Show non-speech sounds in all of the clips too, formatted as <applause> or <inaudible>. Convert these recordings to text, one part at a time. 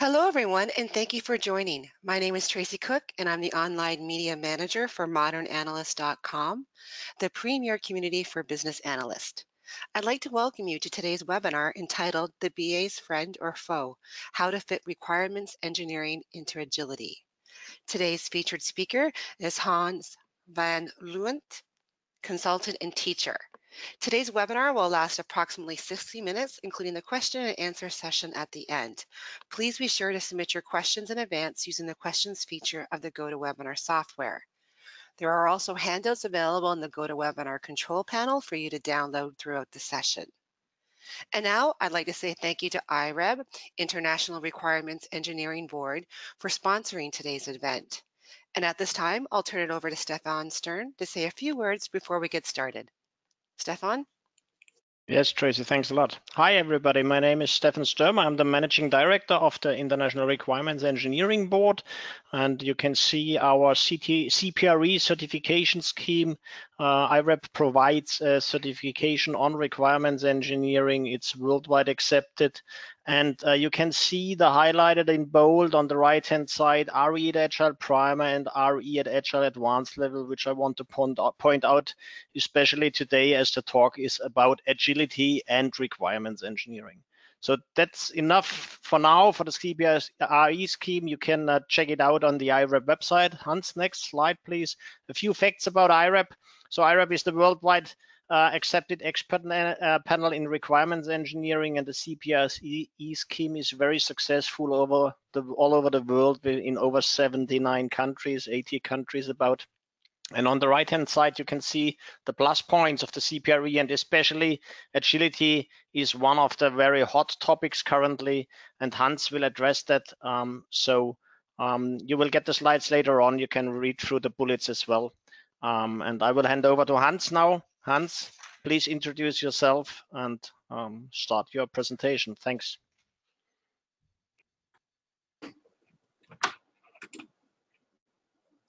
Hello, everyone, and thank you for joining. My name is Tracy Cook, and I'm the Online Media Manager for ModernAnalyst.com, the premier community for business analysts. I'd like to welcome you to today's webinar entitled The BA's Friend or Foe, How to Fit Requirements Engineering into Agility. Today's featured speaker is Hans van Loenhoud, consultant and teacher. Today's webinar will last approximately 60 minutes, including the question and answer session at the end. Please be sure to submit your questions in advance using the questions feature of the GoToWebinar software. There are also handouts available in the GoToWebinar control panel for you to download throughout the session. And now I'd like to say thank you to IREB, International Requirements Engineering Board, for sponsoring today's event. And at this time, I'll turn it over to Stefan Sturm to say a few words before we get started. Stefan? Yes, Tracy, thanks a lot. Hi, everybody. My name is Stefan Sturm. I'm the Managing Director of the International Requirements Engineering Board. And you can see our CT, CPRE certification scheme. Uh, IREB provides a certification on requirements engineering. It's worldwide accepted. And uh, you can see the highlighted in bold on the right-hand side, RE at Agile Primer and RE at Agile Advanced level, which I want to point out, point out, especially today as the talk is about agility and requirements engineering. So that's enough for now for the CPRE scheme. You can uh, check it out on the IREB website. Hans, next slide, please. A few facts about IREB. So IREB is the worldwide uh, accepted expert uh, panel in requirements engineering and the CPRE scheme is very successful over the, all over the world in over 79 countries, 80 countries about. And on the right hand side, you can see the plus points of the CPRE and especially agility is one of the very hot topics currently and Hans will address that. Um, so um, you will get the slides later on. You can read through the bullets as well. Um, and I will hand over to Hans now. Hans, please introduce yourself and um, start your presentation. Thanks.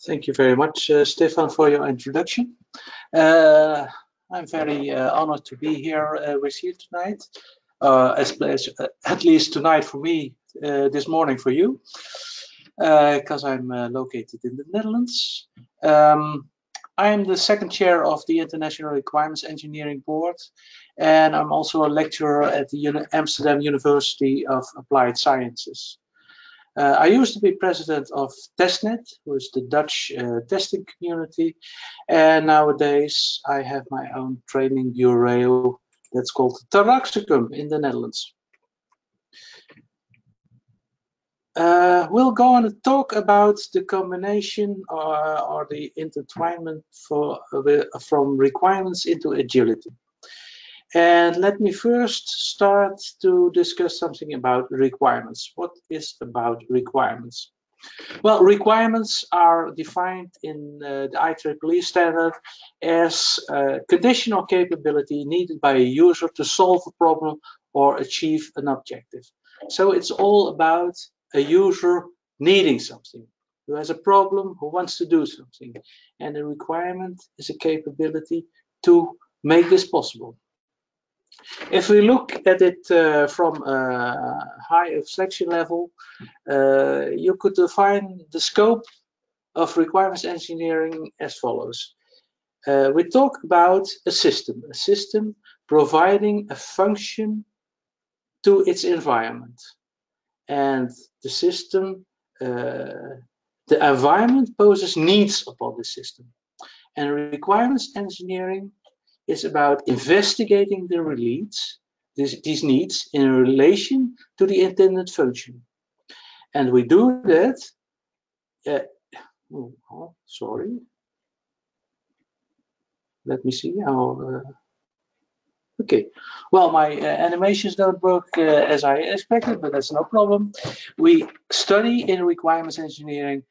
Thank you very much, uh, Stefan, for your introduction. Uh, I'm very uh, honored to be here uh, with you tonight, uh, as, as, at least tonight for me, uh, this morning for you, because I'm located in the Netherlands. Um, I am the second chair of the International Requirements Engineering Board, and I'm also a lecturer at the Uni Amsterdam University of Applied Sciences. Uh, I used to be president of Testnet, who is the Dutch uh, testing community, and nowadays I have my own training bureau that's called Taraxacum in the Netherlands. Uh, we'll go on to talk about the combination or, uh, or the intertwinement for, uh, from requirements into agility. And let me first start to discuss something about requirements. What is about requirements? Well, requirements are defined in uh, the IEEE standard as uh, conditional capability needed by a user to solve a problem or achieve an objective. So it's all about a user needing something, who has a problem, who wants to do something. And the requirement is a capability to make this possible. If we look at it uh, from a high abstraction level, uh, you could define the scope of requirements engineering as follows. Uh, we talk about a system, a system providing a function to its environment and the system, uh, the environment poses needs upon the system. And requirements engineering is about investigating the needs, these needs in relation to the intended function. And we do that, uh, oh, sorry. Let me see how, uh, Okay, well, my uh, animations don't work uh, as I expected, but that's no problem. We study in requirements engineering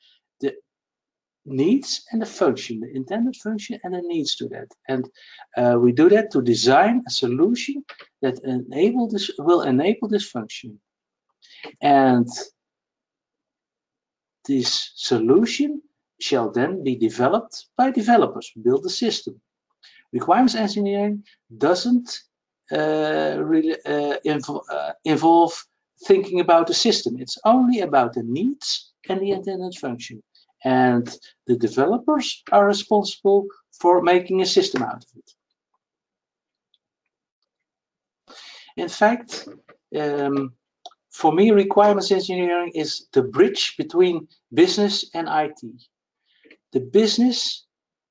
needs and the function, the intended function and the needs to that. And uh, we do that to design a solution that enable this will enable this function. And this solution shall then be developed by developers, build the system. Requirements engineering doesn't uh, really uh, invo uh, involve thinking about the system. It's only about the needs and the intended function. And the developers are responsible for making a system out of it. In fact, um, for me, requirements engineering is the bridge between business and IT. The business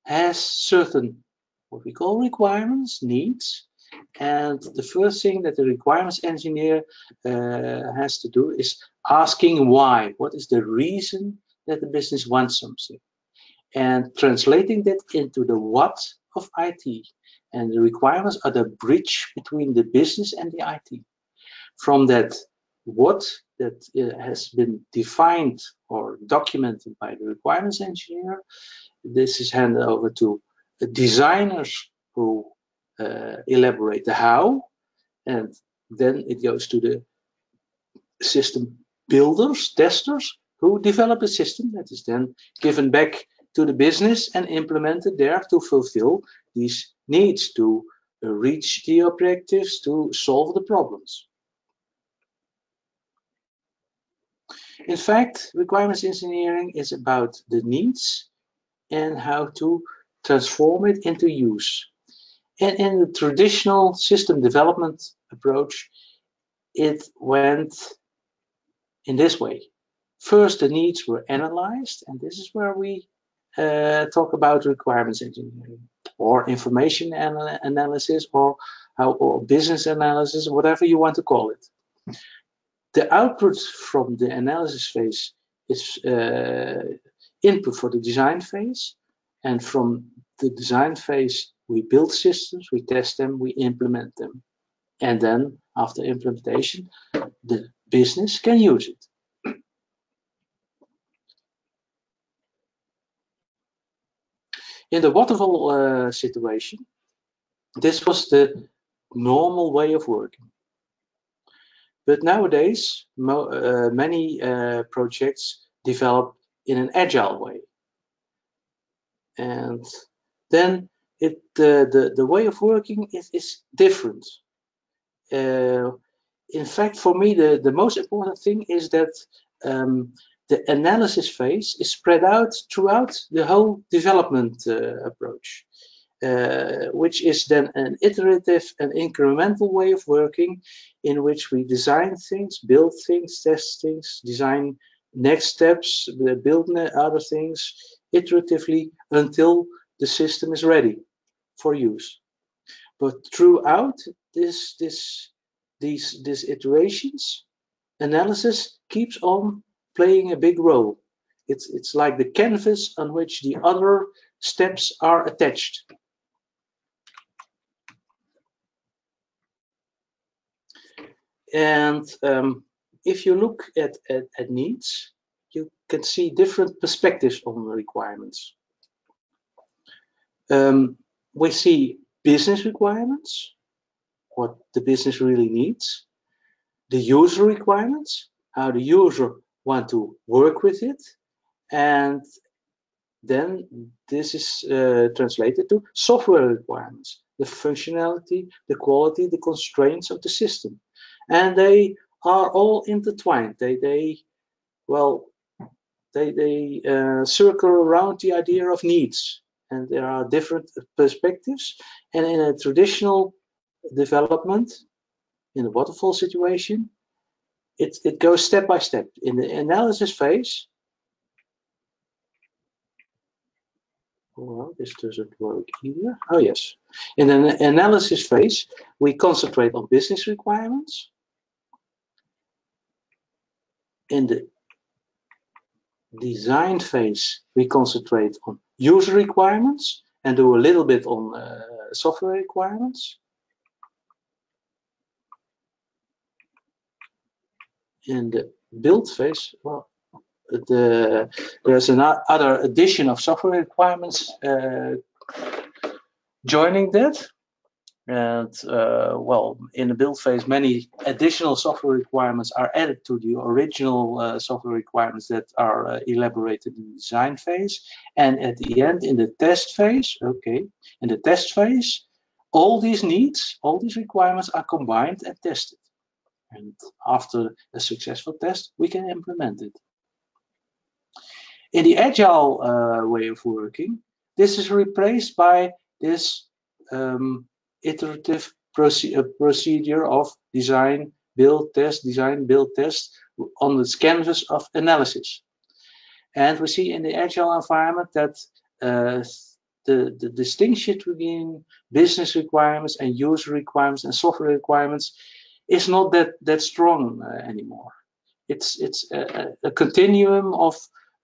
has certain what we call requirements, needs, and the first thing that the requirements engineer uh, has to do is asking why. What is the reason that the business wants something? And translating that into the what of IT. And the requirements are the bridge between the business and the IT. From that what that uh, has been defined or documented by the requirements engineer, this is handed over to designers who uh, elaborate the how, and then it goes to the system builders, testers, who develop a system that is then given back to the business and implemented there to fulfill these needs to reach the objectives, to solve the problems. In fact, requirements engineering is about the needs and how to transform it into use. And in the traditional system development approach, it went in this way. First, the needs were analyzed, and this is where we uh, talk about requirements engineering or information anal analysis or, how, or business analysis, whatever you want to call it. The output from the analysis phase is uh, input for the design phase, and from the design phase, we build systems, we test them, we implement them. And then after implementation, the business can use it. In the waterfall uh, situation, this was the normal way of working. But nowadays, uh, many uh, projects develop in an agile way. And then it the, the, the way of working is, is different. Uh, in fact, for me, the, the most important thing is that um, the analysis phase is spread out throughout the whole development uh, approach, uh, which is then an iterative and incremental way of working in which we design things, build things, test things, design next steps, build other things iteratively until the system is ready for use. But throughout this, this, these, these iterations, analysis keeps on playing a big role. It's, it's like the canvas on which the other steps are attached. And um, if you look at, at, at needs, you can see different perspectives on the requirements. Um, we see business requirements, what the business really needs, the user requirements, how the user want to work with it, and then this is uh, translated to software requirements, the functionality, the quality, the constraints of the system. And they are all intertwined. They, they well, they, they uh, circle around the idea of needs and there are different perspectives. And in a traditional development, in a waterfall situation, it, it goes step by step. In the analysis phase, well, this doesn't work either. Oh, yes. In the analysis phase, we concentrate on business requirements. In the design phase, we concentrate on user requirements and do a little bit on uh, software requirements. In the build phase, well, the, there's another addition of software requirements uh, joining that. And uh, well, in the build phase, many additional software requirements are added to the original uh, software requirements that are elaborated in the design phase. And at the end, in the test phase, okay, in the test phase, all these needs, all these requirements are combined and tested. And after a successful test, we can implement it. In the agile uh, way of working, this is replaced by this um, iterative proce uh, procedure of design, build, test, design, build, test on the canvas of analysis. And we see in the agile environment that uh, the, the distinction between business requirements and user requirements and software requirements is not that that strong uh, anymore. It's it's a, a, continuum of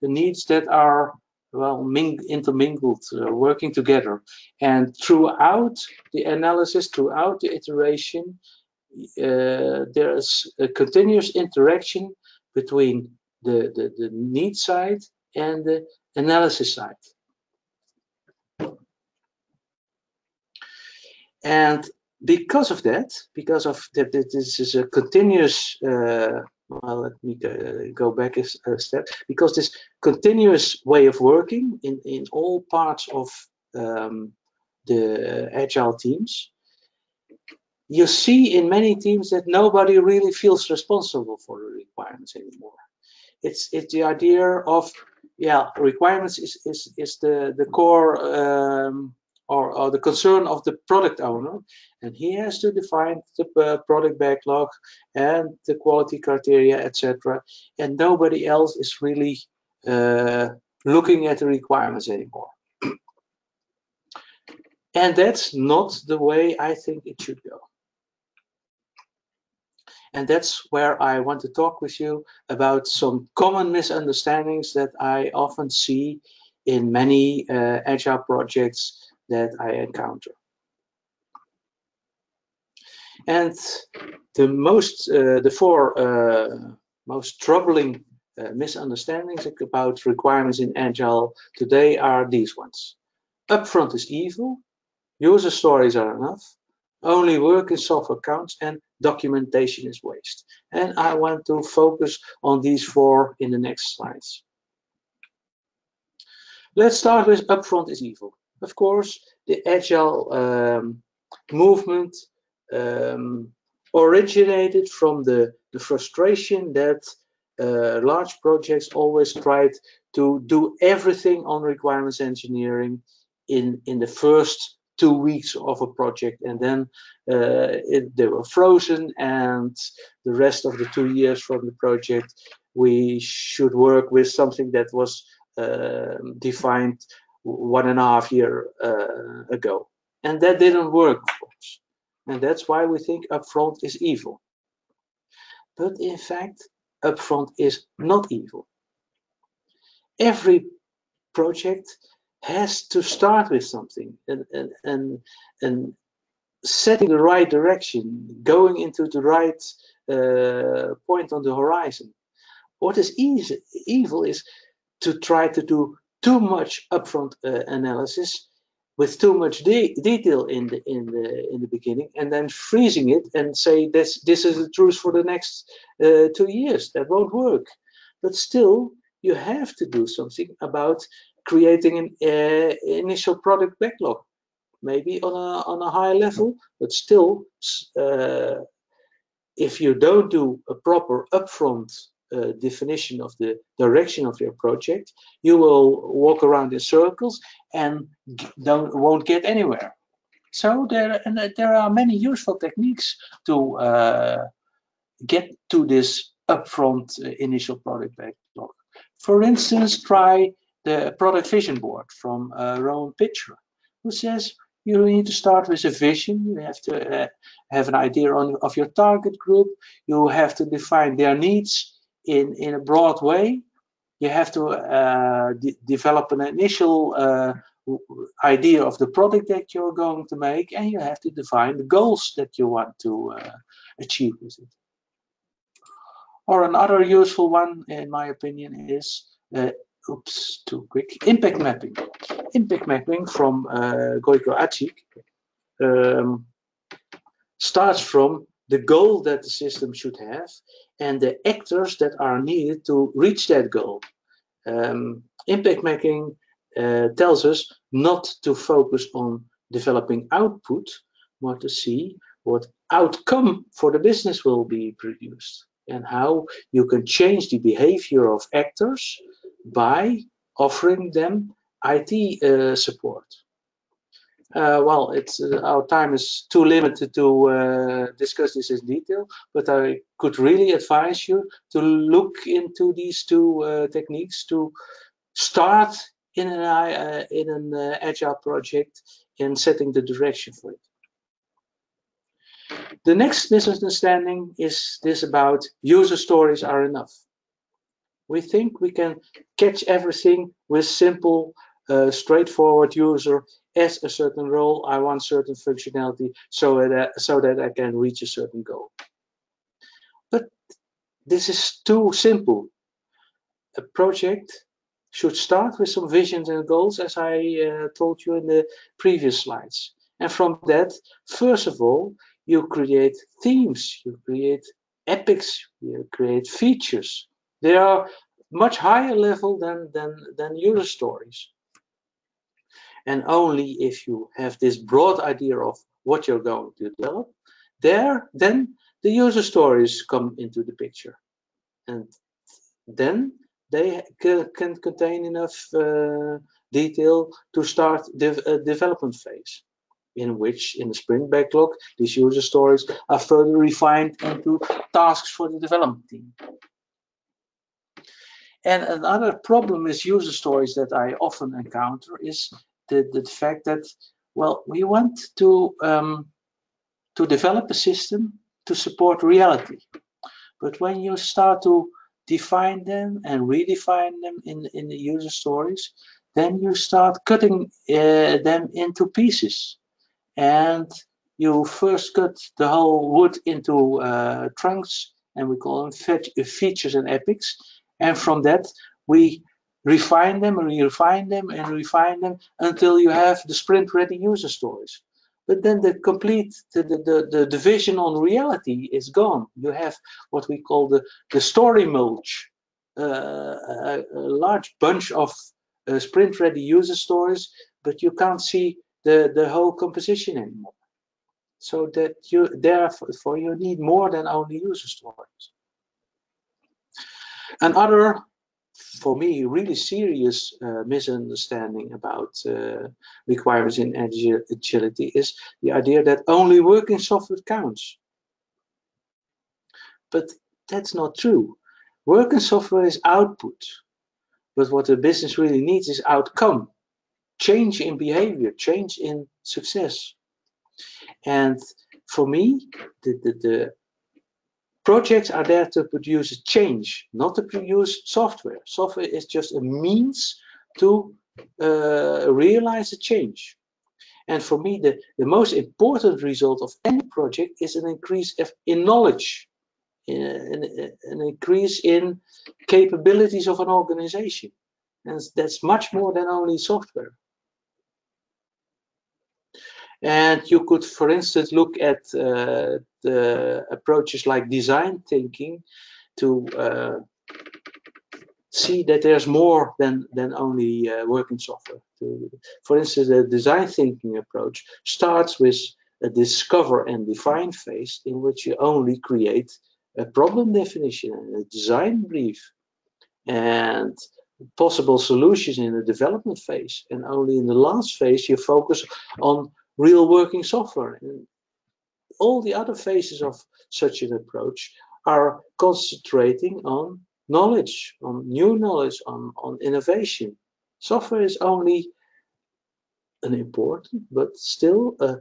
the needs that are well intermingled, uh, working together, and throughout the analysis, throughout the iteration, uh, there's a continuous interaction between the, the the need side and the analysis side. And because of that, because of that, this is a continuous, uh, well, let me go back a, a, step, because this continuous way of working in, in all parts of um, the agile teams, you see in many teams that nobody really feels responsible for the requirements anymore. It's it's the idea of yeah requirements is is is the the core um, or, or, the concern of the product owner and he has to define the uh, product backlog and the quality criteria etc and nobody else is really uh, looking at the requirements anymore. <clears throat> And that's not the way i think it should go. And that's where I want to talk with you about some common misunderstandings that I often see in many uh, agile projects that I encounter. And the most, uh, the four uh, most troubling uh, misunderstandings about requirements in Agile today are these ones. Upfront is evil, user stories are enough, only work in software counts, and documentation is waste. And I want to focus on these four in the next slides. Let's start with upfront is evil of course, the agile um, movement um, originated from the, the frustration that uh, large projects always tried to do everything on requirements engineering in, in the first two weeks of a project. And then uh, it, they were frozen and the rest of the two years from the project we should work with something that was uh, defined one and a half year uh, ago. And that didn't work. And that's why we think upfront is evil. But in fact, upfront is not evil. Every project has to start with something and, and, and, and setting the right direction, going into the right uh, point on the horizon. What is easy, evil is to try to do too much upfront uh, analysis with too much de detail in the in the in the beginning and then freezing it and say this this is the truth for the next uh, two years. That won't work. But still you have to do something about creating an uh, initial product backlog maybe on a on a high level. But still uh, if you don't do a proper upfront uh, definition of the direction of your project, you will walk around in circles and don't won't get anywhere. So there and there are many useful techniques to uh, get to this upfront uh, initial product backlog. For instance, try the product vision board from uh, Roman Pichler, who says you need to start with a vision. You have to uh, have an idea on, of your target group. You have to define their needs in, in a broad way. You have to uh, de develop an initial uh, idea of the product that you're going to make, and you have to define the goals that you want to uh, achieve with it. Or another useful one, in my opinion, is uh, oops, too quick. Impact mapping. Impact mapping from uh, Gojko Adzic um, starts from the goal that the system should have and the actors that are needed to reach that goal. Um, impact mapping uh, tells us not to focus on developing output, but to see what outcome for the business will be produced and how you can change the behavior of actors by offering them IT uh, support. Uh, well, it's uh, our time is too limited to uh, discuss this in detail, but I could really advise you to look into these two uh, techniques to start in an uh, in an uh, agile project in setting the direction for it. The next misunderstanding is this about user stories are enough. We think we can catch everything with simple, straightforward user as a certain role. I want certain functionality so that, so that I can reach a certain goal. But this is too simple. A project should start with some visions and goals, as I uh, told you in the previous slides. And from that, first of all, you create themes, you create epics, you create features. They are much higher level than, than, than user stories. And only if you have this broad idea of what you're going to develop, there, then the user stories come into the picture. And then they can contain enough uh, detail to start the uh, development phase in which in the sprint backlog these user stories are further refined into tasks for the development team. And another problem with user stories that I often encounter is the, the fact that, well, we want to, um, to develop a system to support reality. But when you start to define them and redefine them in, in the user stories, then you start cutting uh, them into pieces and you first cut the whole wood into uh, trunks and we call them features and epics and from that we refine them and refine them and refine them until you have the sprint ready user stories but then the complete the, the, the division on reality is gone you have what we call the the story mulch uh, a, a, large bunch of uh, sprint ready user stories but you can't see the, the whole composition anymore. So that you therefore you need more than only user stories. Another, for me, really serious uh, misunderstanding about uh, requirements in agility is the idea that only working software counts. But that's not true. Working software is output, but what the business really needs is outcome change in behavior, change in success. And for me, the, the, the projects are there to produce a change, not to produce software. Software is just a means to uh, realize a change. And for me, the, the most important result of any project is an increase in knowledge, an, an increase in capabilities of an organization. And that's much more than only software. And you could, for instance, look at uh, the approaches like design thinking to uh, see that there's more than, than only uh, working software. To, for instance, the design thinking approach starts with a discover and define phase in which you only create a problem definition and a design brief and possible solutions in the development phase. And only in the last phase, you focus on real working software. And all the other phases of such an approach are concentrating on knowledge, on new knowledge, on, on innovation. Software is only an important, but still a,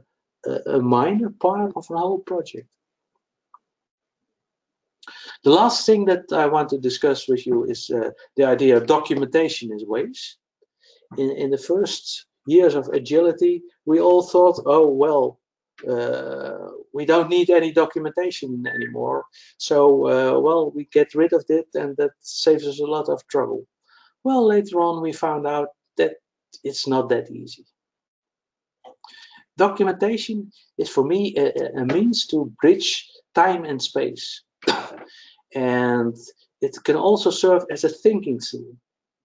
a, minor part of a whole project. The last thing that I want to discuss with you is uh, the idea of documentation as ways. In, in the first years of agility, we all thought, oh, well, uh, we don't need any documentation anymore. So, uh, well, we get rid of it and that saves us a lot of trouble. Well, later on, we found out that it's not that easy. Documentation is for me a, a means to bridge time and space. <coughs> and it can also serve as a thinking tool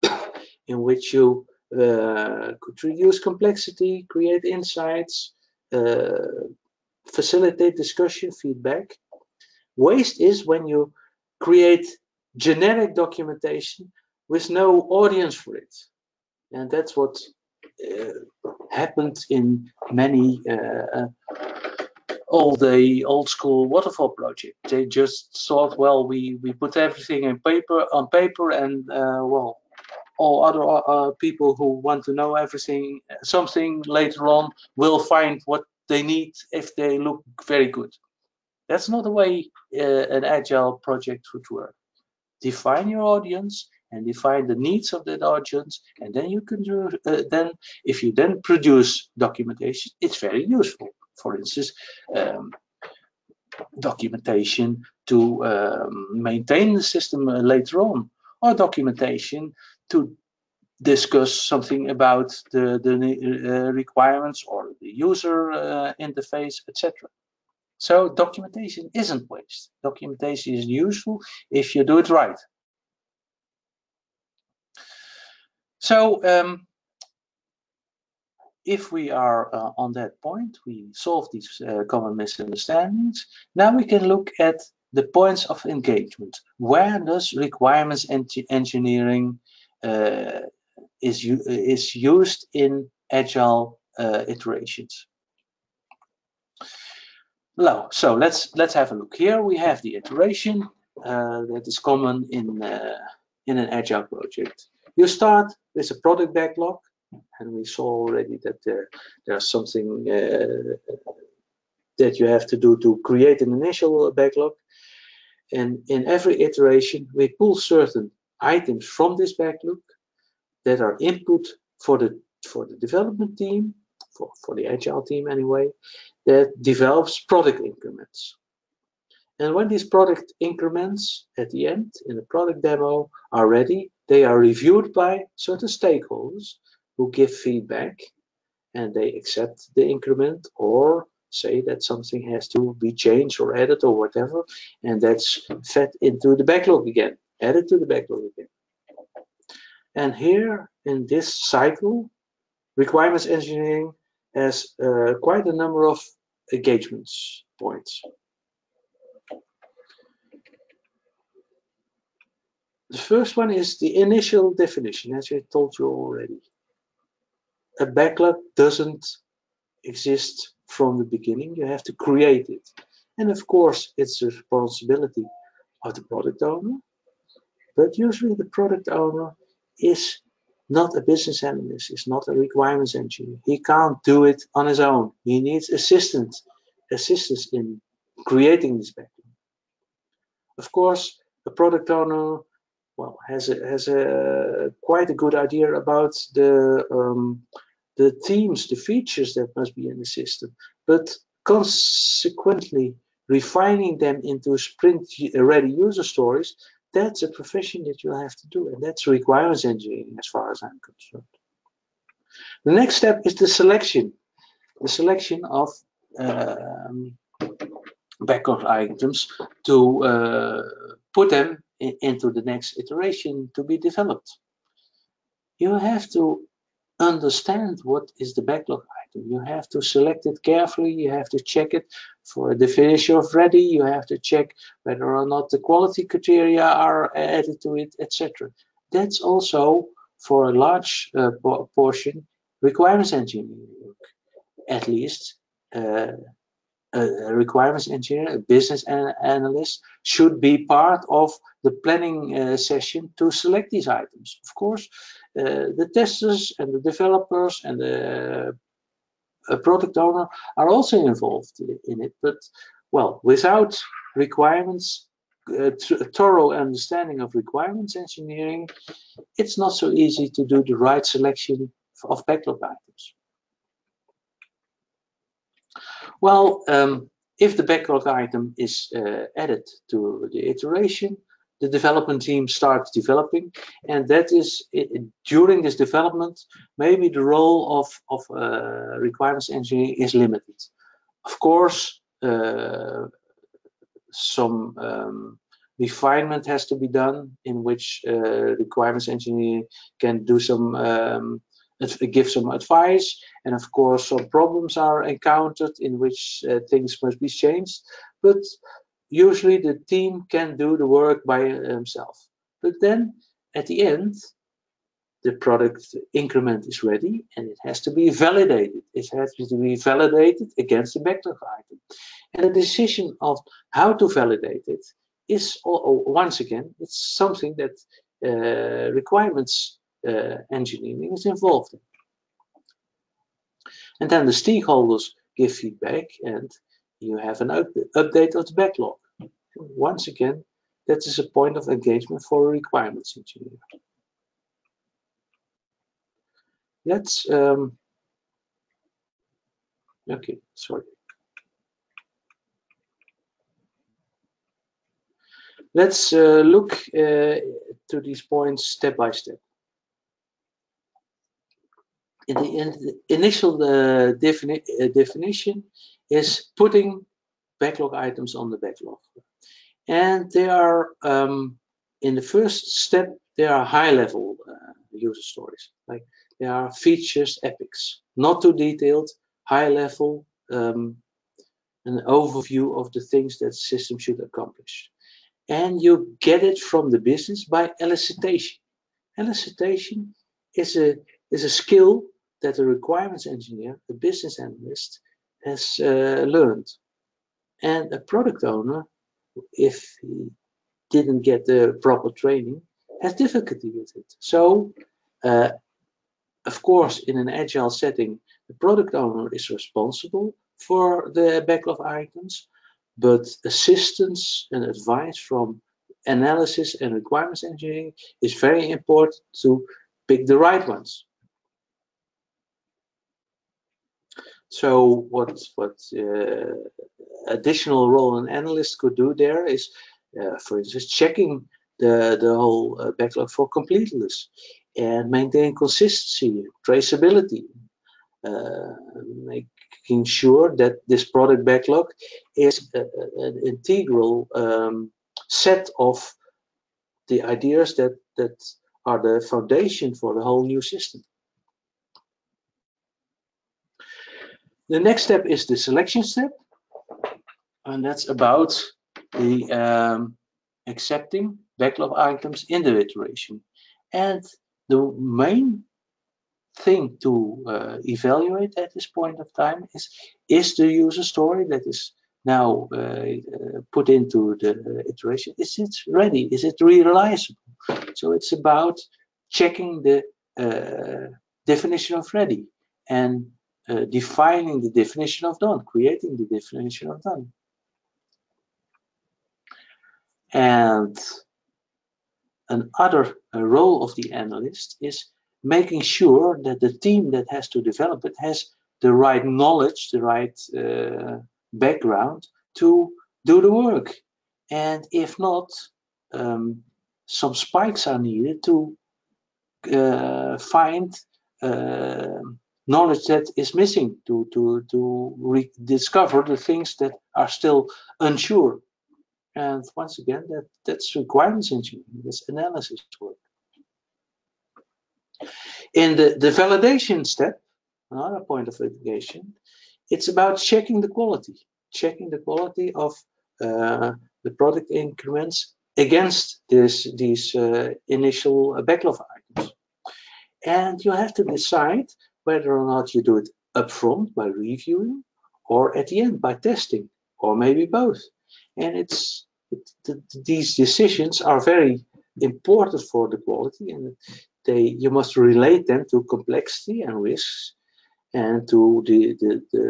<coughs> in which you could reduce complexity, create insights, uh, facilitate discussion, feedback. Waste is when you create generic documentation with no audience for it. And that's what uh, happened in many uh, all the old school waterfall project. They just thought, well, we we put everything in paper on paper, and uh, well, all other uh, people who want to know everything, something later on, will find what they need if they look very good. That's not the way uh, an agile project would work. Define your audience and define the needs of that audience, and then you can do. Uh, then, if you then produce documentation, it's very useful for instance, um, documentation to um, maintain the system uh, later on, or documentation to discuss something about the, the uh, requirements or the user uh, interface, etc. So documentation isn't waste. Documentation is useful if you do it right. So um, if we are uh, on that point, we solve these uh, common misunderstandings. Now we can look at the points of engagement. Where does requirements engineering is, is used in agile uh, iterations? Now, so let's let's have a look. Here we have the iteration uh, that is common in uh, in an agile project. You start with a product backlog and we saw already that there there's something uh, that you have to do to create an initial backlog and in every iteration we pull certain items from this backlog that are input for the for the development team for, for the agile team anyway that develops product increments. And when these product increments at the end in the product demo are ready they are reviewed by certain stakeholders who give feedback and they accept the increment or say that something has to be changed or added or whatever and that's fed into the backlog again added to the backlog again and here in this cycle requirements engineering has uh, quite a number of engagements points the first one is the initial definition as I told you already a backlog doesn't exist from the beginning. You have to create it. And of course, it's the responsibility of the product owner. But usually the product owner is not a business analyst, is not a requirements engineer. He can't do it on his own. He needs assistance, assistance in creating this backlog. Of course, a product owner well has a, has a quite a good idea about the um, the themes, the features that must be in the system, but consequently refining them into sprint ready user stories, that's a profession that you'll have to do, and that's requirements engineering as far as I'm concerned. The next step is the selection, the selection of um, backlog items to uh, put them in, into the next iteration to be developed. You have to understand what is the backlog You have to select it carefully. You have to check it for the finish of ready. You have to check whether or not the quality criteria are added to it, etc. That's also for a large uh, portion requirements engineering work. At least uh, a requirements engineer, a business an analyst should be part of the planning uh, session to select these items. Of course, uh, the testers and the developers and the uh, product owner are also involved in it. But well, without requirements, uh, thorough understanding of requirements engineering, it's not so easy to do the right selection of backlog items. Well, um, if the backlog item is uh, added to the iteration, the development team starts developing. And that is it, during this development maybe the role of of uh, requirements engineering is limited. Of course uh, some um, refinement has to be done in which uh, requirements engineering can do some um, give some advice, and of course some problems are encountered in which uh, things must be changed. But usually the team can do the work by himself. But then at the end, the product increment is ready and it has to be validated. It has to be validated against the backlog item. And the decision of how to validate it is once again, it's something that uh, requirements uh, engineering is involved in. And then the stakeholders give feedback and you have an up update of the backlog. Once again, that is a point of engagement for a requirements engineer. Let's, um, okay, sorry. Let's uh, look uh, to these points step by step. In the, in the initial uh, defini uh, definition is putting backlog items on the backlog. And they are, um, in the first step, they are high level uh, user stories. Like they are features epics, not too detailed, high level, um, an overview of the things that system should accomplish and you get it from the business by elicitation. Elicitation is a, is a skill that a requirements engineer, a business analyst, has uh, learned. And a product owner, if he didn't get the proper training, has difficulty with it. So, uh, of course, in an agile setting, the product owner is responsible for the backlog items, but assistance and advice from analysis and requirements engineering is very important to pick the right ones. So what what uh, additional role an analyst could do there is, uh, for instance, checking the the whole uh, backlog for completeness and maintain consistency, traceability, uh, making sure that this product backlog is a, an integral um, set of the ideas that that are the foundation for the whole new system. The next step is the selection step, and that's about the um, accepting backlog items in the iteration. And the main thing to uh, evaluate at this point of time is is the user story that is now uh, put into the iteration is it ready is it realizable so it's about checking the uh, definition of ready and uh, defining the definition of done creating the definition of done and another uh, role of the analyst is making sure that the team that has to develop it has the right knowledge, the right uh, background to do the work. And if not, um, some spikes are needed to uh, find uh, knowledge that is missing to to to rediscover the things that are still unsure. And once again, that that's requirements engineering, that's analysis work. In the, the validation step, another point of validation, it's about checking the quality, checking the quality of uh, the product increments against this, these uh, initial backlog items. And you have to decide whether or not you do it upfront by reviewing or at the end by testing or maybe both. And it's it, these decisions are very important for the quality and they you must relate them to complexity and risks and to the, the, the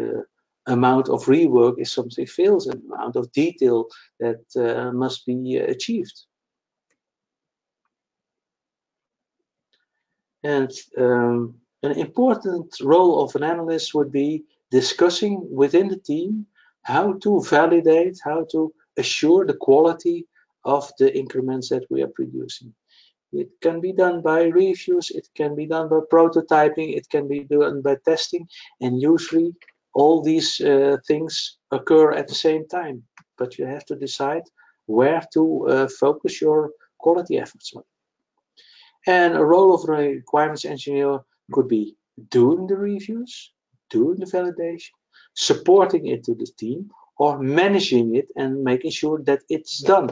amount of rework if something fails and amount of detail that uh, must be achieved. And um, an important role of an analyst would be discussing within the team how to validate, how to assure the quality of the increments that we are producing. It can be done by reviews, it can be done by prototyping, it can be done by testing, and usually all these uh, things occur at the same time. But you have to decide where to uh, focus your quality efforts on. And a role of a requirements engineer could be doing the reviews, doing the validation, supporting it to the team, or managing it and making sure that it's done.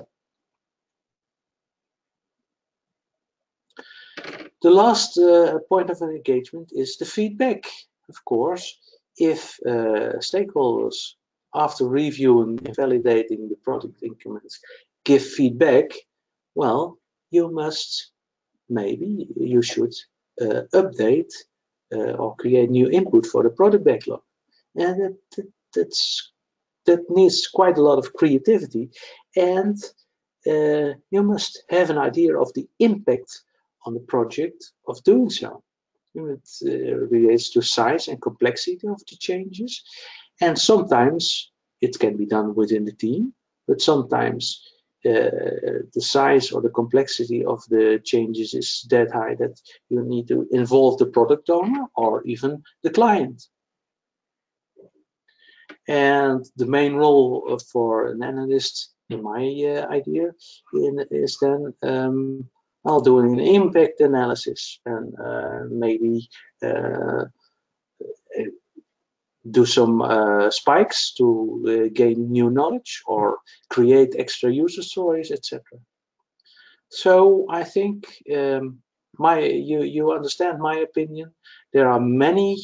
The last uh, point of engagement is the feedback. Of course, if uh, stakeholders, after reviewing and validating the product increments, give feedback, well, you must, maybe you should update uh, or create new input for the product backlog. And that, that, that's, that needs quite a lot of creativity. And uh, you must have an idea of the impact on the project of doing so. It uh, relates to size and complexity of the changes. And sometimes it can be done within the team, but sometimes uh, the size or the complexity of the changes is that high that you need to involve the product owner or even the client. And the main role for an analyst, in my uh, idea, in, is then um, I'll do an impact analysis and uh, maybe uh, do some uh, spikes to uh, gain new knowledge or create extra user stories, etc. So I think um, my you you understand my opinion. There are many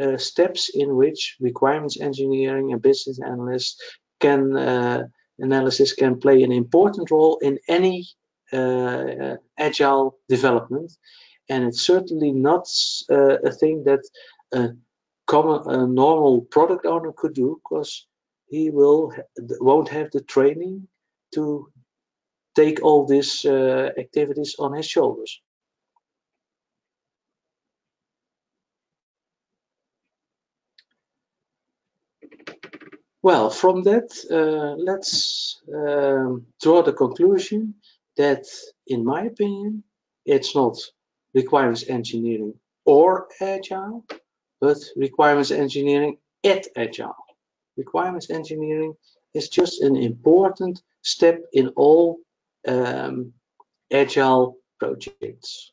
uh, steps in which requirements engineering and business analysts can uh, analysis can play an important role in any uh, agile development, and it's certainly not uh, a thing that common a normal product owner could do because he will won't have the training to take all these uh, activities on his shoulders. Well, from that, uh, let's um, draw the conclusion that, in my opinion, it's not requirements engineering or agile, but requirements engineering at Agile. Requirements engineering is just an important step in all um, Agile projects.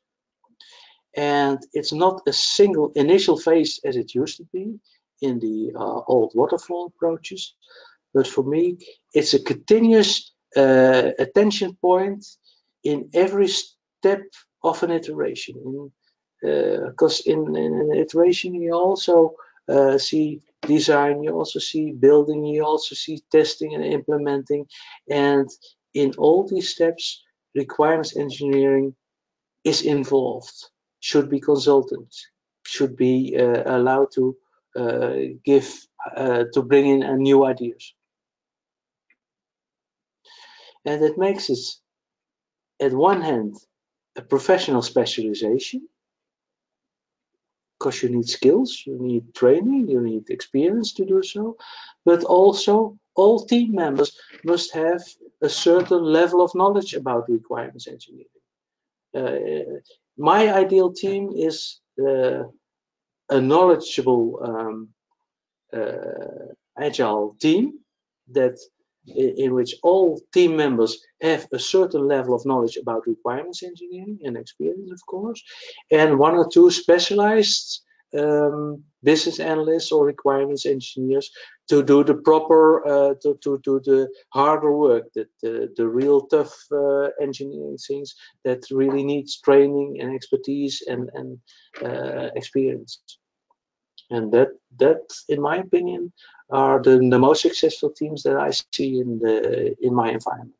And it's not a single initial phase as it used to be in the uh, old waterfall approaches, but for me, it's a continuous uh, attention point in every step of an iteration. In because uh, in, in an iteration you also uh, see design, you also see building, you also see testing and implementing. And in all these steps, requirements engineering is involved, should be consultant, should be uh, allowed to uh, give, uh, to bring in new ideas. And that makes it, at one hand, a professional specialization, because you need skills, you need training, you need experience to do so, but also all team members must have a certain level of knowledge about requirements engineering. Uh, my ideal team is uh, a knowledgeable um, uh, agile team that in which all team members have a certain level of knowledge about requirements engineering and experience, of course, and one or two specialized um, business analysts or requirements engineers to do the proper, uh, to, to do the harder work, that the, the real tough uh, engineering things that really needs training and expertise and, and uh, experience. And that, that, in my opinion, are the, the most successful teams that I see in the in my environment.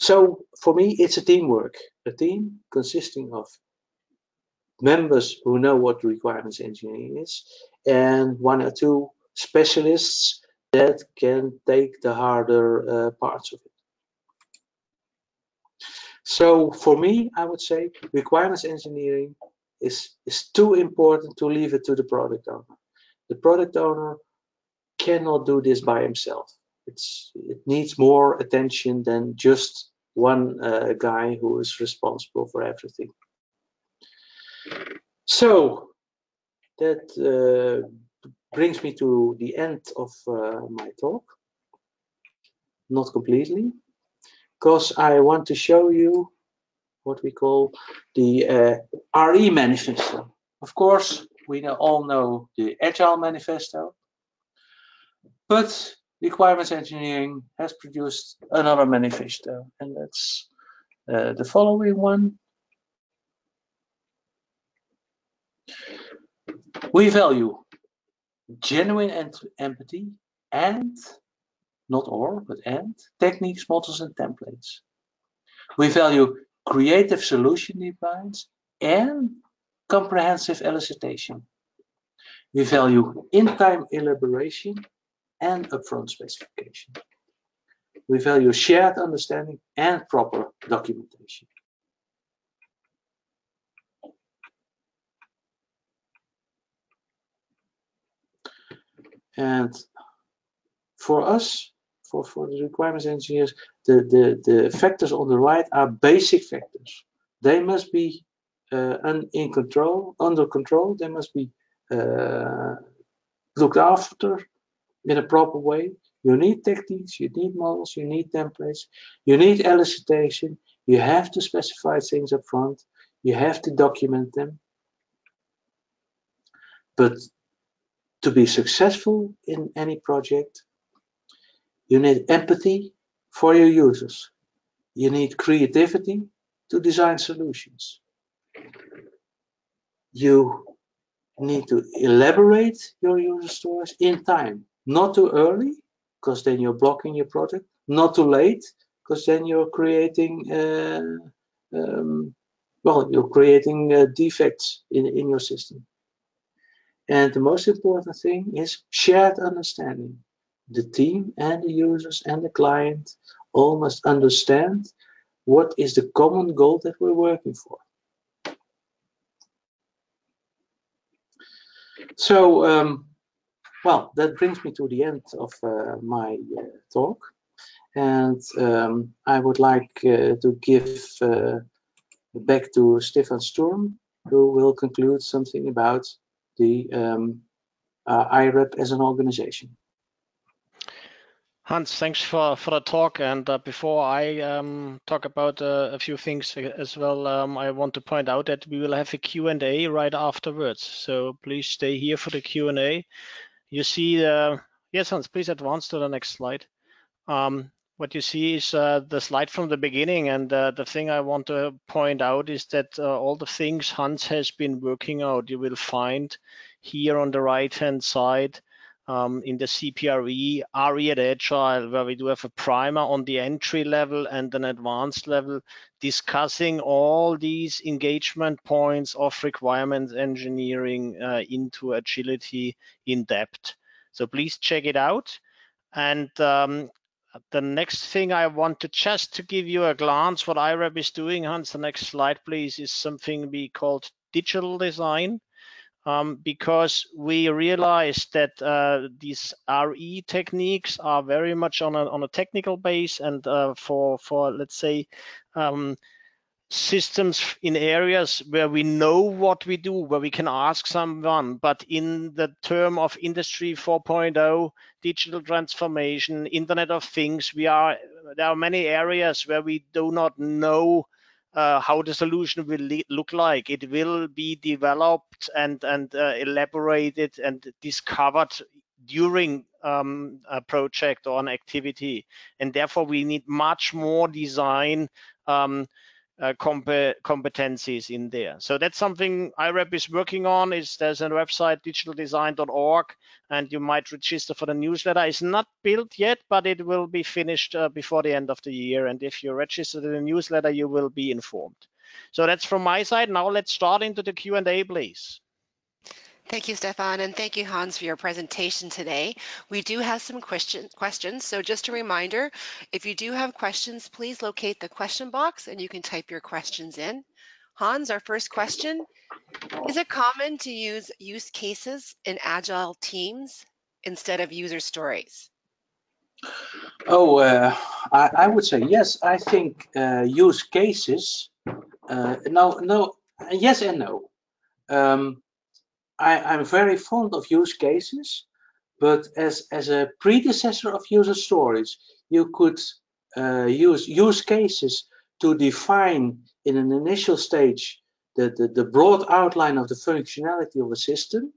So for me, it's a teamwork, a team consisting of members who know what requirements engineering is, and one or two specialists that can take the harder uh, parts of it. So for me, I would say requirements engineering is, is too important to leave it to the product owner. The product owner cannot do this by himself. It's, it needs more attention than just one uh, guy who is responsible for everything. So that uh, brings me to the end of uh, my talk. Not completely, because I want to show you what we call the uh, RE manifesto. Of course, we all know the Agile manifesto, but requirements engineering has produced another manifesto, and that's uh, the following one. We value genuine empathy and, not or, but and, techniques, models, and templates. We value creative solution designs and comprehensive elicitation. We value in-time elaboration and upfront specification. We value shared understanding and proper documentation. And for us, for, for the requirements engineers, the, the, the factors on the right are basic factors. They must be uh, in control, under control. They must be uh, looked after in a proper way. You need techniques, you need models, you need templates, you need elicitation. You have to specify things up front. You have to document them. But to be successful in any project, you need empathy for your users. You need creativity to design solutions. You need to elaborate your user stories in time, not too early, because then you're blocking your project, not too late, because then you're creating, uh, um, well, you're creating uh, defects in, in your system. And the most important thing is shared understanding. The team and the users and the client all must understand what is the common goal that we're working for. So, um, well, that brings me to the end of uh, my uh, talk. And um, I would like uh, to give uh, back to Stefan Sturm, who will conclude something about the um, uh, IREB as an organization. Hans, thanks for, for the talk. And uh, before I um, talk about uh, a few things as well, um, I want to point out that we will have a Q&A right afterwards. So please stay here for the Q&A. You see, uh, yes, Hans, please advance to the next slide. Um, what you see is uh, the slide from the beginning. And uh, the thing I want to point out is that uh, all the things Hans has been working out, you will find here on the right-hand side um, in the CPRE, RE at Agile, where we do have a primer on the entry level and an advanced level, discussing all these engagement points of requirements engineering uh, into agility in depth. So please check it out. And um, the next thing I want to just to give you a glance what IREB is doing, Hans, the next slide, please, is something we called digital design. Um, because we realize that uh, these RE techniques are very much on a, on a technical base and uh, for, for let's say, um, systems in areas where we know what we do, where we can ask someone. But in the term of Industry 4.0, digital transformation, Internet of Things, we are there are many areas where we do not know uh, how the solution will look like. It will be developed and and uh, elaborated and discovered during um, a project or an activity, and therefore we need much more design. Um, uh, comp competencies in there. So that's something IREB is working on. Is there's a website digitaldesign.org, and you might register for the newsletter. It's not built yet, but it will be finished uh, before the end of the year. And if you register the newsletter, you will be informed. So that's from my side. Now let's start into the Q&A, please. Thank you, Stefan, and thank you, Hans, for your presentation today. We do have some question, questions, so just a reminder, if you do have questions, please locate the question box and you can type your questions in. Hans, our first question, is it common to use use cases in Agile teams instead of user stories? Oh, uh, I, I, would say yes. I think uh, use cases, uh, no, no, yes and no. Um, I, am very fond of use cases, but as, as a predecessor of user stories, you could uh, use use cases to define in an initial stage the, the, the broad outline of the functionality of a system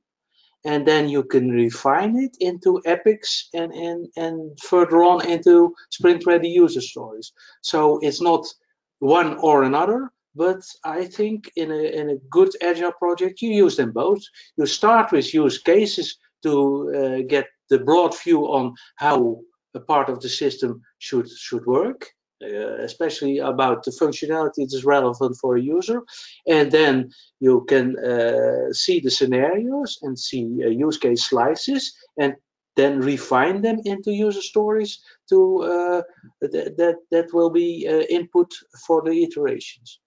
and then you can refine it into epics and and and further on into sprint ready user stories. So it's not one or another but i think in a in a good agile project you use them both you start with use cases to uh, get the broad view on how a part of the system should should work uh, especially about the functionality that is relevant for a user. And then you can uh, see the scenarios and see uh, use case slices and then refine them into user stories to uh, th that that will be uh, input for the iterations.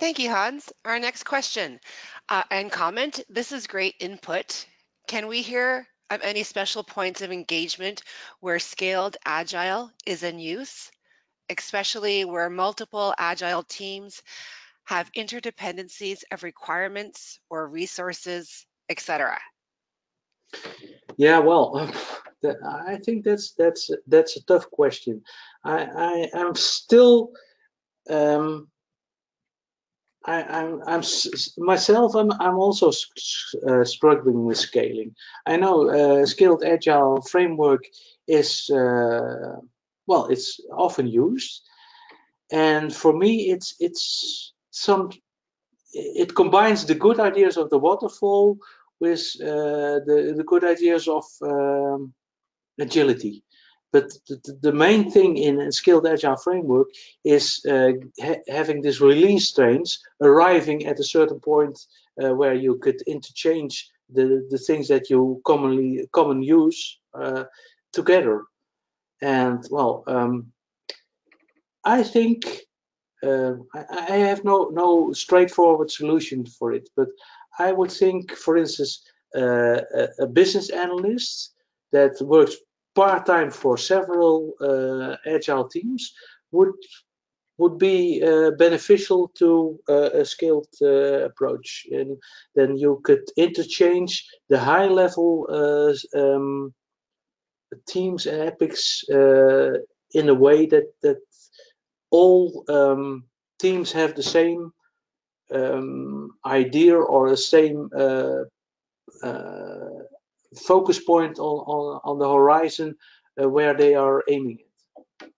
Thank you, Hans. Our next question uh, and comment. This is great input. Can we hear of any special points of engagement where scaled agile is in use, especially where multiple agile teams have interdependencies of requirements or resources, etc. Yeah, well, I think that's that's that's a tough question. I I am still um, I, am I'm, I'm myself. I'm I'm also uh, struggling with scaling. I know uh, scaled agile framework is uh, well, it's often used, and for me, it's it's some. It combines the good ideas of the waterfall with uh, the the good ideas of um, agility. But the, the, main thing in a scaled agile framework is uh, ha having this release trains arriving at a certain point uh, where you could interchange the, the things that you commonly common use uh, together. And well, um, I think uh, I, I, have no no straightforward solution for it, but I would think, for instance, uh, a, a business analyst that works part-time for several uh, agile teams would would be uh, beneficial to uh, a scaled uh, approach. And then you could interchange the high level uh, um, teams and epics uh, in a way that that all um, teams have the same um, idea or the same focus point on, on, on the horizon uh, where they are aiming it.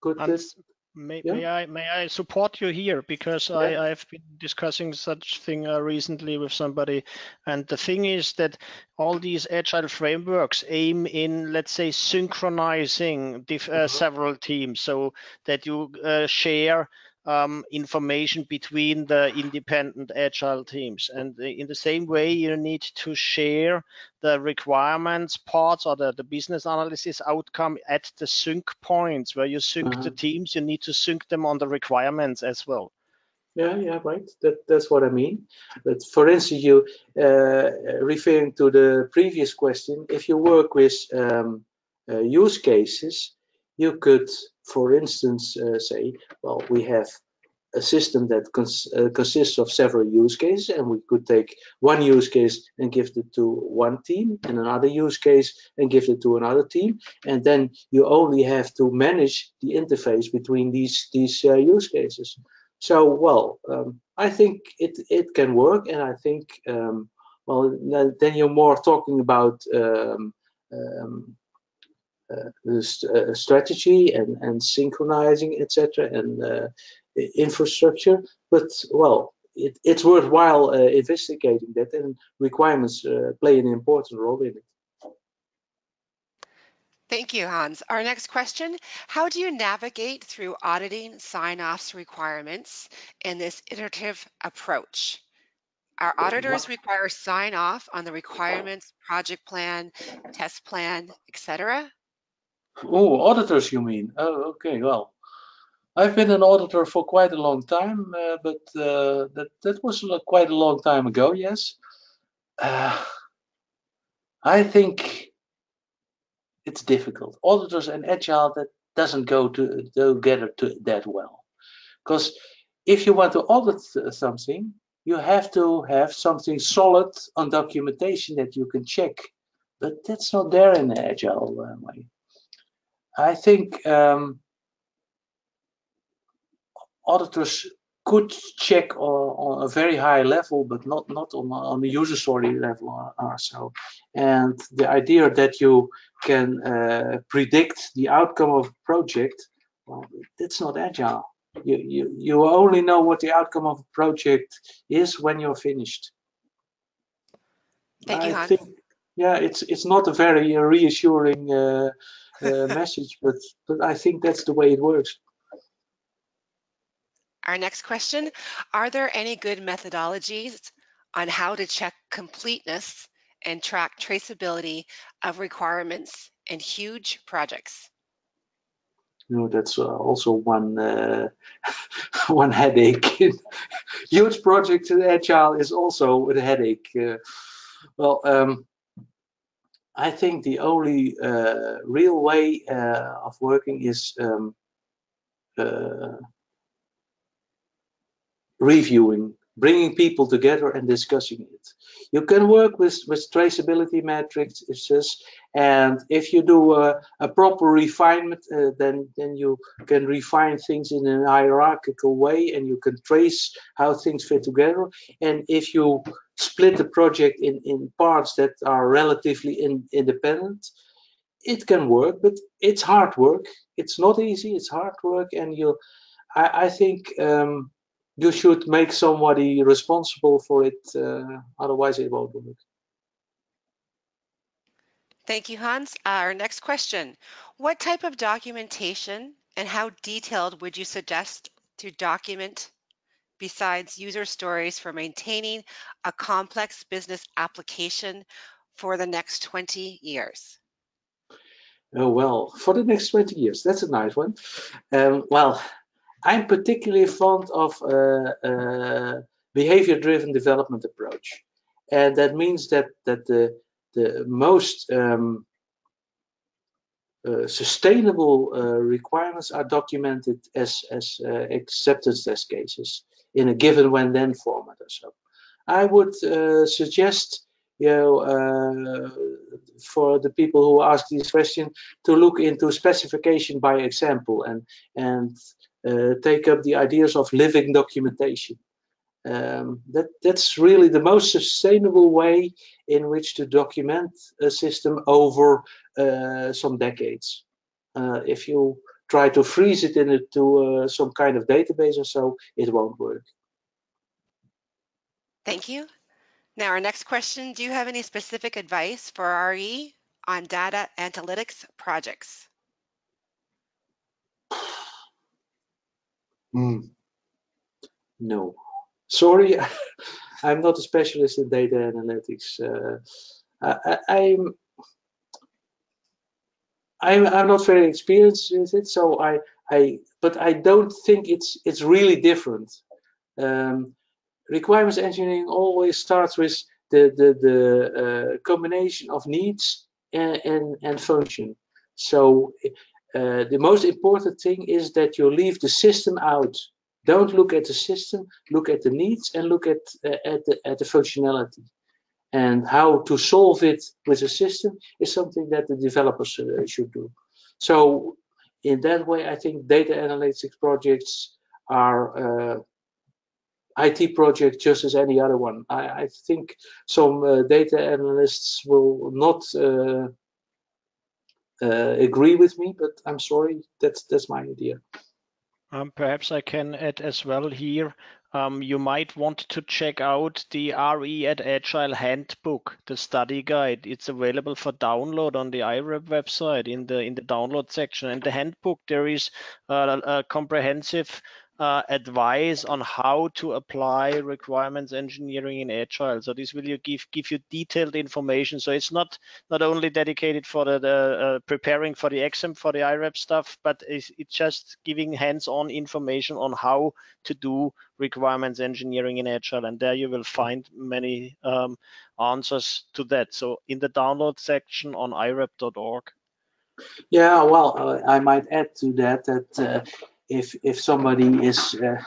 Could this, may, yeah? may, I may I support you here because yeah. I, I've been discussing such thing uh, recently with somebody, and the thing is that all these agile frameworks aim in let's say synchronizing uh, mm -hmm. several teams so that you uh, share um, information between the independent agile teams. And in the same way, you need to share the requirements parts or the, the business analysis outcome at the sync points where you sync uh -huh. the uh-huh. teams, you need to sync them on the requirements as well. Yeah, yeah, right. That, that's what I mean. But for instance, you uh, referring to the previous question, if you work with um, uh, use cases, you could, for instance, uh, say, well, we have a system that cons uh, consists of several use cases and we could take one use case and give it to one team and another use case and give it to another team and then you only have to manage the interface between these these uh, use cases. So well um, i think it it can work and i think um, well then you're more talking about um, um strategy and, and synchronizing, etc., and uh, infrastructure. But well, it, it's worthwhile uh, investigating that, and requirements uh, play an important role in it. Thank you, Hans. Our next question, how do you navigate through auditing sign-offs requirements in this iterative approach? Our auditors require sign-off on the requirements, project plan, test plan, etc. Oh, auditors, you mean? Oh, okay. Well, I've been an auditor for quite a long time, uh, but uh, that that was quite a long time ago. Yes, uh, I think it's difficult. Auditors and agile that doesn't go to, together to that well, because if you want to audit something, you have to have something solid on documentation that you can check, but that's not there in the agile uh, way. I think um, auditors could check on, on, a very high level, but not not on on the user story level or, so. And the idea that you can uh, predict the outcome of a project, well, that's not agile. You, you you only know what the outcome of a project is when you're finished. Thank you, Hans. Think, yeah, it's it's not a very reassuring uh, uh, message, but but I think that's the way it works. Our next question, are there any good methodologies on how to check completeness and track traceability of requirements in huge projects? You know, that's uh, also one uh, <laughs> one headache. <laughs> huge projects in Agile is also a headache. Uh, well, um, I think the only uh, real way uh, of working is um, uh, reviewing, bringing people together and discussing it. You can work with, with traceability metrics, and if you do a, a proper refinement, uh, then, then you can refine things in a hierarchical way and you can trace how things fit together. And if you split the project in, in parts that are relatively in, independent, it can work, but it's hard work. It's not easy, it's hard work, and you I, I think um, you should make somebody responsible for it, uh, otherwise it won't work. Thank you, Hans. Our next question, what type of documentation and how detailed would you suggest to document besides user stories for maintaining a complex business application for the next 20 years? Oh, well, for the next 20 years, that's a nice one. Um, well, I'm particularly fond of uh, uh, behavior-driven development approach, and that means that that the the most um, uh, sustainable uh, requirements are documented as as uh, acceptance test cases in a given when then format or so. I would uh, suggest you know for the people who ask this question to look into specification by example and and uh, take up the ideas of living documentation. Um, that that's really the most sustainable way in which to document a system over uh, some decades. Uh, if you try to freeze it into uh, some kind of database or so, it won't work. Thank you. Now, our next question, do you have any specific advice for RE on data analytics projects? <sighs> Mm. No, sorry, <laughs> I'm not a specialist in data analytics. Uh, I, am I'm, I'm not very experienced with it, so I I but I don't think it's it's really different. Um, requirements engineering always starts with the the the uh, combination of needs and, and and function. So uh, the most important thing is that you leave the system out. Don't look at the system, look at the needs and look at, uh, at, the, at the functionality. And how to solve it with a system is something that the developers uh, should do. So in that way, I think data analytics projects are uh, IT projects just as any other one. I, I think some uh, data analysts will not uh, uh, agree with me, but I'm sorry, that's that's my idea. Um, perhaps I can add as well here. Um, you might want to check out the RE at Agile handbook, the study guide. It's available for download on the IREB website in the in the download section. And the handbook there is uh, a comprehensive uh, advice on how to apply requirements engineering in agile. So this will you give give you detailed information. So it's not not only dedicated for the, the uh, preparing for the exam for the IREB stuff but it's, it's just giving hands-on information on how to do requirements engineering in agile. And there you will find many um, answers to that. So in the download section on ireb.org yeah, well, uh, I might add to that that uh, if if somebody is uh,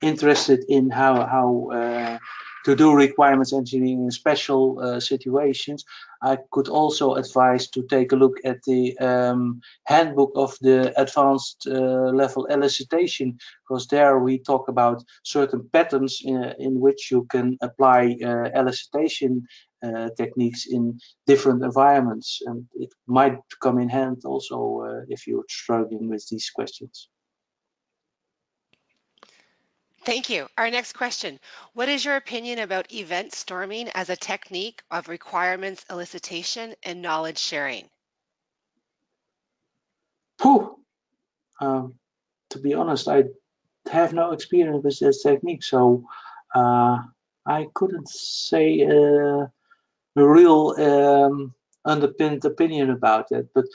interested in how how uh, to do requirements engineering in special uh, situations, I could also advise to take a look at the um, handbook of the advanced uh, level elicitation, because there we talk about certain patterns in, in which you can apply uh, elicitation uh, techniques in different environments. And it might come in hand also uh, if you're struggling with these questions. Thank you. Our next question. What is your opinion about event storming as a technique of requirements elicitation and knowledge sharing? Whew. Um, to be honest, I have no experience with this technique, so uh, I couldn't say uh, a real um, underpinned opinion about it. But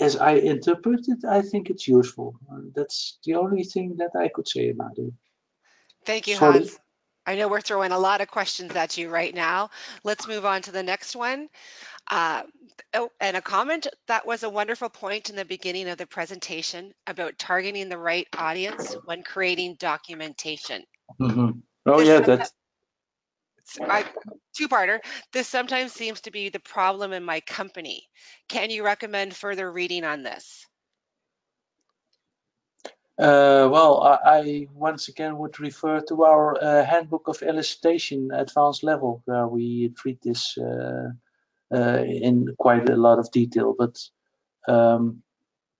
as I interpret it, I think it's useful. That's the only thing that I could say about it. Thank you, Sorry. Hans. I know we're throwing a lot of questions at you right now. Let's move on to the next one. Uh, oh, and a comment that was a wonderful point in the beginning of the presentation about targeting the right audience when creating documentation. Mm -hmm. Oh this yeah, that's I, two-parter. This sometimes seems to be the problem in my company. Can you recommend further reading on this? Uh, well, I, I, once again would refer to our uh, handbook of elicitation advanced level, where we treat this uh, uh in quite a lot of detail. But um,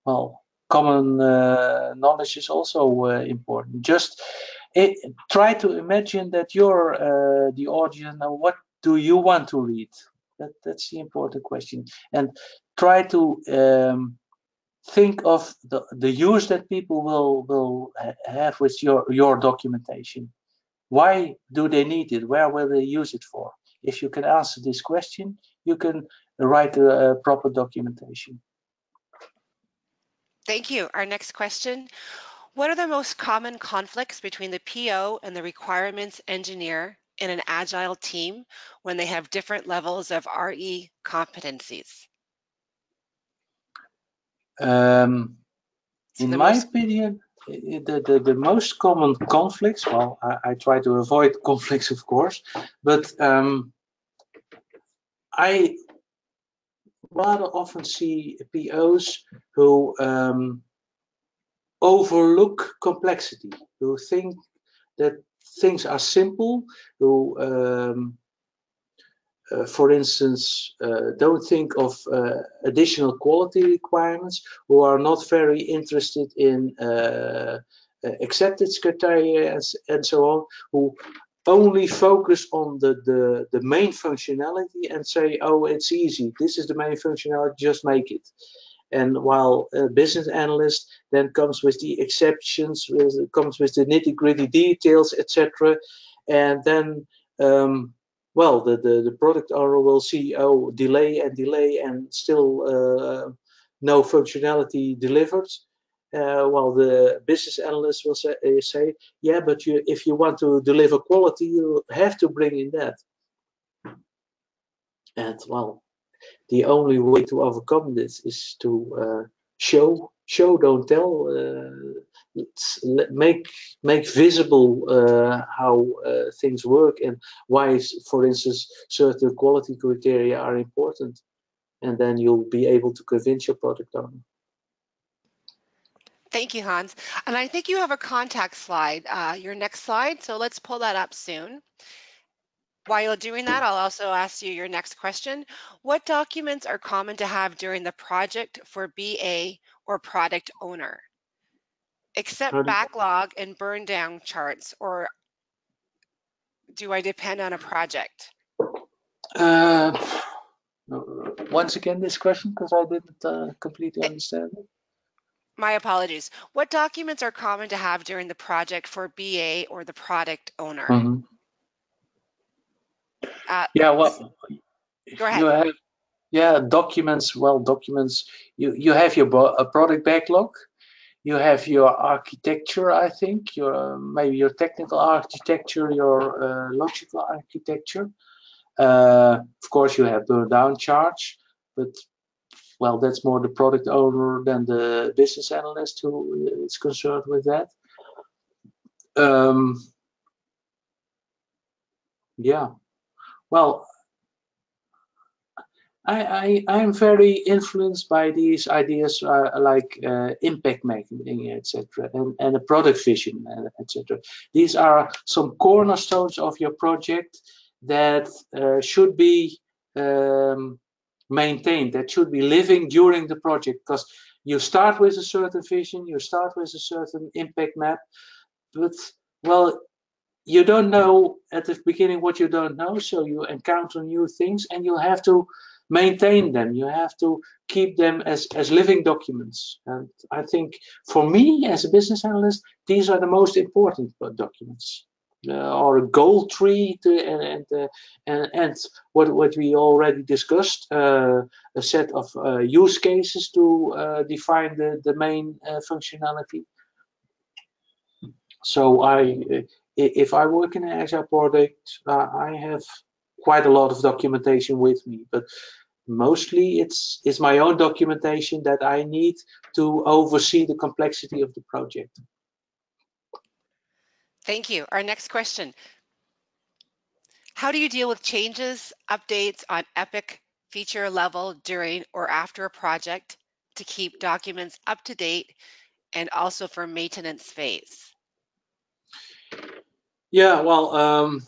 well, common uh, knowledge is also uh, important. Just it, try to imagine that you're uh, the audience. Now, what do you want to read? That, that's the important question. And try to um, think of the, the use that people will will have with your your documentation. Why do they need it? Where will they use it for? If you can answer this question you can write a, a proper documentation. Thank you. Our next question what are the most common conflicts between the PO and the requirements engineer in an agile team when they have different levels of RE competencies? Um, in my most... opinion, the, the, the, most common conflicts, well, I, I, try to avoid <laughs> conflicts, of course, but um, I rather often see POs who um, overlook complexity, who think that things are simple, who, um, uh, for instance, uh, don't think of uh, additional quality requirements, who are not very interested in uh, uh, acceptance criteria and, and, so on, who only focus on the, the, the main functionality and say, oh, it's easy, this is the main functionality, just make it. And while a business analyst then comes with the exceptions, comes with the nitty gritty details, etc. And then, um, well, the, the, the, product owner will see, oh, delay and delay and still uh, no functionality delivered. Uh, while the business analyst will say, uh, say, yeah, but you, if you want to deliver quality, you have to bring in that. And well, the only way to overcome this is to uh, show, show, don't tell. Uh, make make visible uh, how uh, things work and why, for instance, certain quality criteria are important, and then you'll be able to convince your product owner. Thank you, Hans. And I think you have a contact slide, uh, your next slide. So let's pull that up soon. While you're doing that, I'll also ask you your next question. What documents are common to have during the project for BA or product owner? Except backlog and burn down charts, or do I depend on a project? Uh, once again, this question, because I didn't uh, completely understand it. My apologies. What documents are common to have during the project for BA or the product owner? Mm -hmm. Uh, yeah, well, go ahead. You have, yeah, documents. Well, documents. You you have your a product backlog. You have your architecture. I think your maybe your technical architecture, your uh, logical architecture. Uh, of course, you have burn down charts, but well, that's more the product owner than the business analyst who is concerned with that. Um, Yeah. Well, I, I am very influenced by these ideas uh, like uh, impact mapping, etc., and, and a product vision, uh, etc. These are some cornerstones of your project that uh, should be um, maintained, that should be living during the project, because you start with a certain vision, you start with a certain impact map, but well, you don't know at the beginning what you don't know, so you encounter new things, and you have to maintain them. You have to keep them as, as living documents. And I think for me as a business analyst, these are the most important documents. Uh, or a goal tree to, and and, uh, and, and what what we already discussed uh, a set of uh, use cases to uh, define the the main uh, functionality so I if I work in an agile project uh, I have quite a lot of documentation with me but mostly it's it's my own documentation that I need to oversee the complexity of the project. Thank you. Our next question. How do you deal with changes, updates on Epic feature level during or after a project to keep documents up to date and also for maintenance phase? Yeah, well, um,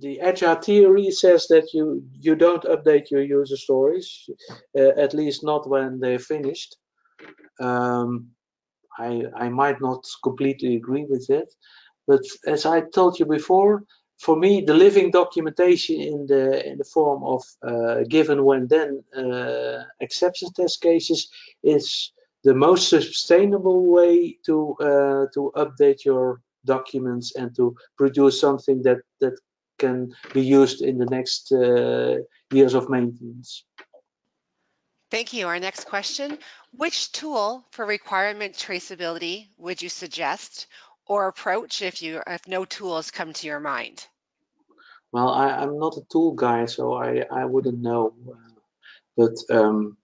the agile theory says that you you don't update your user stories, uh, at least not when they're finished. Um, I I might not completely agree with it, but as I told you before, for me the living documentation in the in the form of uh, given when then uh, acceptance test cases is the most sustainable way to uh, to update your documents and to produce something that that can be used in the next uh, years of maintenance. Thank you. Our next question, which tool for requirement traceability would you suggest or approach if you if no tools come to your mind? Well, I, am not a tool guy, so I, I wouldn't know. But um,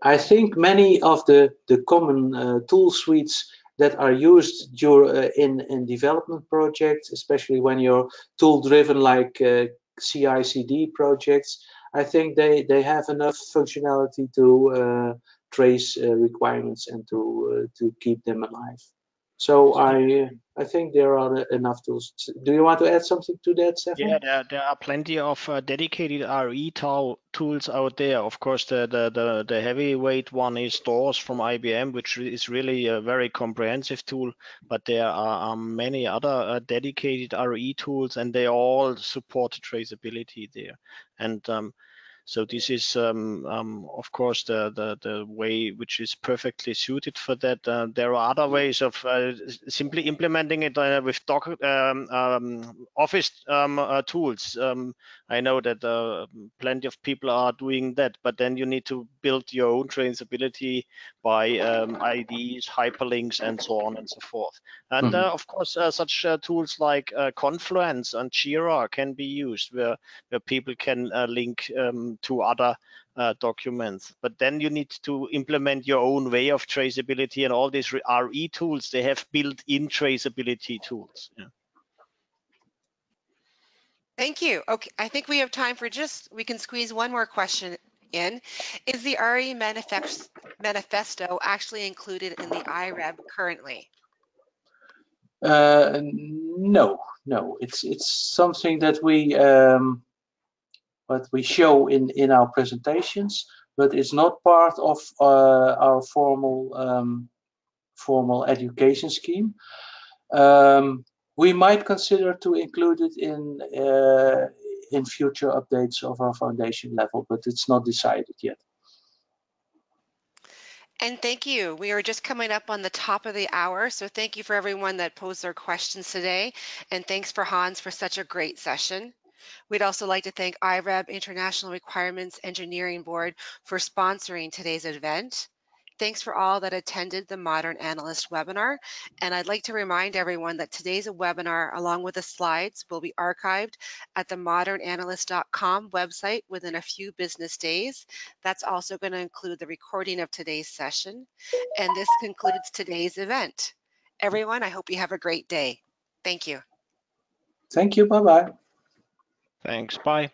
I think many of the, the common uh, tool suites that are used uh, in, in development projects, especially when you're tool driven like uh, CI CD projects, I think they, they have enough functionality to uh, trace uh, requirements and to, uh, to keep them alive. So I I think there are enough tools. Do you want to add something to that, Stefan? Yeah, there, there are plenty of uh, dedicated RE tool, tools out there. Of course, the, the, the, the heavyweight one is Doors from IBM, which is really a very comprehensive tool. But there are um, many other uh, dedicated RE tools, and they all support traceability there. And um, so this is, um, um, of course, the, the, the way which is perfectly suited for that. Uh, there are other ways of uh, simply implementing it uh, with doc, um, um Office um, uh, tools. Um, I know that uh, plenty of people are doing that, but then you need to build your own traceability by IDs, hyperlinks, and so on and so forth. And mm -hmm. of course, uh, such tools like Confluence and Jira can be used, where where people can link to other uh, documents. But then you need to implement your own way of traceability and all these RE tools, they have built-in traceability tools. Yeah. Thank you. Okay, I think we have time for just, we can squeeze one more question in. Is the RE manifesto actually included in the IREB currently? Uh, no, no, it's it's something that we um, what we show in, in our presentations, but it's not part of uh, our formal um, formal education scheme. Um, we might consider to include it in uh, in future updates of our foundation level, but it's not decided yet. And thank you. We are just coming up on the top of the hour. So thank you for everyone that posed their questions today. And thanks for Hans for such a great session. We'd also like to thank IREB International Requirements Engineering Board for sponsoring today's event. Thanks for all that attended the Modern Analyst webinar. And I'd like to remind everyone that today's webinar, along with the slides, will be archived at the modernanalyst.com website within a few business days. That's also going to include the recording of today's session. And this concludes today's event. Everyone, I hope you have a great day. Thank you. Thank you. Bye bye. Thanks. Bye.